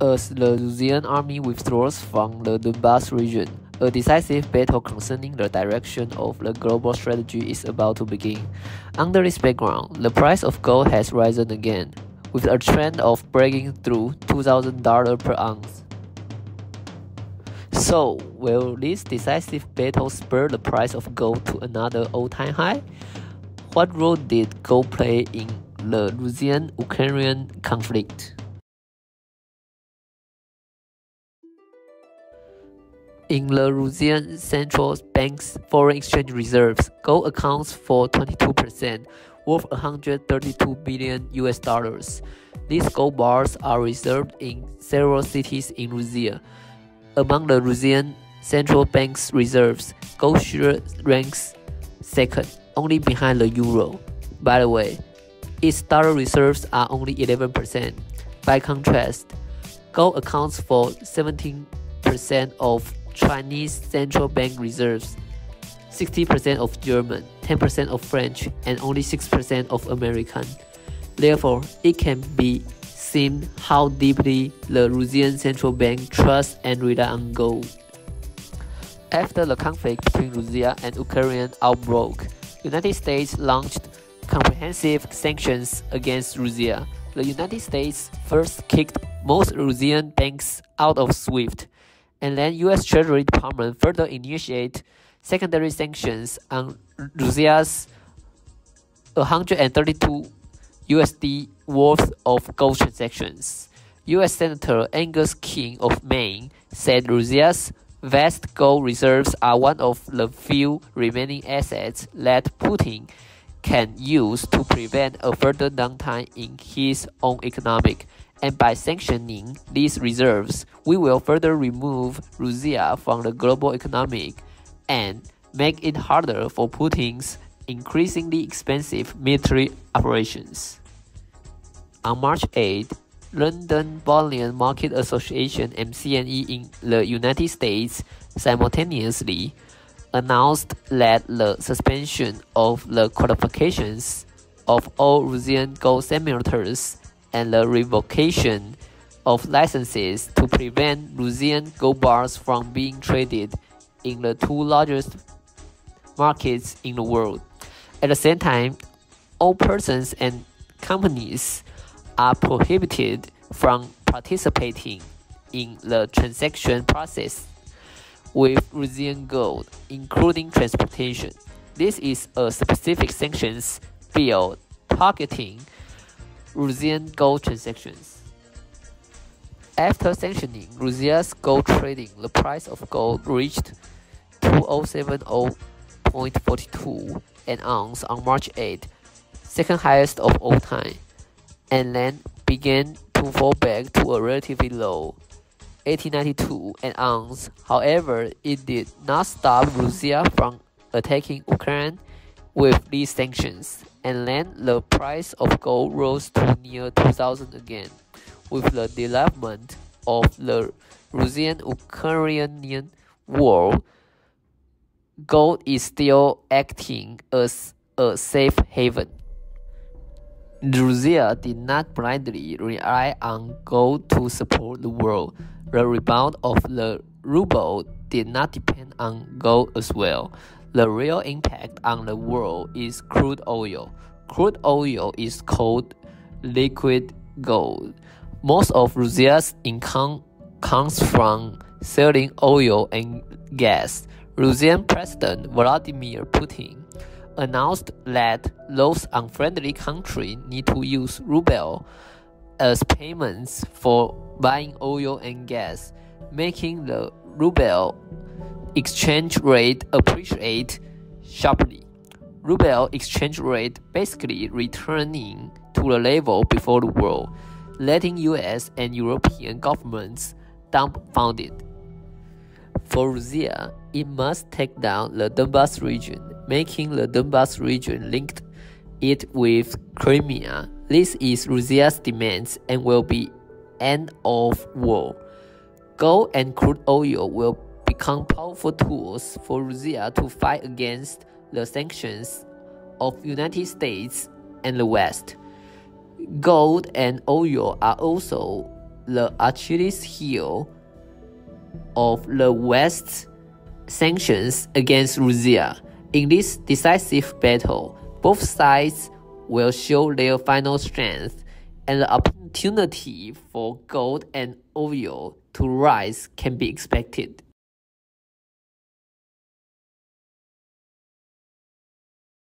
as the Russian army withdraws from the Donbas region. A decisive battle concerning the direction of the global strategy is about to begin. Under this background, the price of gold has risen again, with a trend of breaking through $2,000 per ounce. So, will this decisive battle spur the price of gold to another all-time high? What role did gold play in the Russian-Ukrainian conflict? In the Russian central bank's foreign exchange reserves, gold accounts for 22%, worth 132 billion US dollars. These gold bars are reserved in several cities in Russia. Among the Russian central bank's reserves, gold share ranks second, only behind the euro. By the way, its dollar reserves are only 11%. By contrast, gold accounts for 17% of Chinese central bank reserves, 60% of German, 10% of French, and only 6% of American. Therefore, it can be seen how deeply the Russian central bank trusts and relies on gold. After the conflict between Russia and Ukraine outbroke, United States launched comprehensive sanctions against Russia. The United States first kicked most Russian banks out of SWIFT and then U.S. Treasury Department further initiate secondary sanctions on Russia's 132 USD worth of gold transactions. U.S. Senator Angus King of Maine said Russia's vast gold reserves are one of the few remaining assets that Putin can use to prevent a further downtime in his own economic and by sanctioning these reserves, we will further remove Russia from the global economic and make it harder for Putin's increasingly expensive military operations. On March 8, London Bullion Market Association MCNE in the United States simultaneously announced that the suspension of the qualifications of all Russian gold simulators and the revocation of licenses to prevent Russian gold bars from being traded in the two largest markets in the world. At the same time, all persons and companies are prohibited from participating in the transaction process with Russian gold, including transportation. This is a specific sanctions bill targeting Russian gold transactions. After sanctioning Russia's gold trading, the price of gold reached 2070.42 an ounce on March 8, second highest of all time, and then began to fall back to a relatively low 1892 and on. However, it did not stop Russia from attacking Ukraine with these sanctions and then the price of gold rose to near 2000 again. With the development of the Russian-Ukrainian war, gold is still acting as a safe haven. Russia did not blindly rely on gold to support the world. The rebound of the ruble did not depend on gold as well. The real impact on the world is crude oil. Crude oil is called liquid gold. Most of Russia's income comes from selling oil and gas. Russian President Vladimir Putin announced that those unfriendly countries need to use ruble as payments for buying oil and gas, making the ruble exchange rate appreciate sharply. Ruble exchange rate basically returning to the level before the war, letting US and European governments dumbfounded. For Russia, it must take down the Donbas region, making the Donbas region linked it with Crimea. This is Russia's demands and will be end of war. Gold and crude oil will become powerful tools for Russia to fight against the sanctions of United States and the West. Gold and oil are also the Achilles heel of the West's sanctions against Russia. In this decisive battle, both sides will show their final strength, and the opportunity for gold and oil to rise can be expected.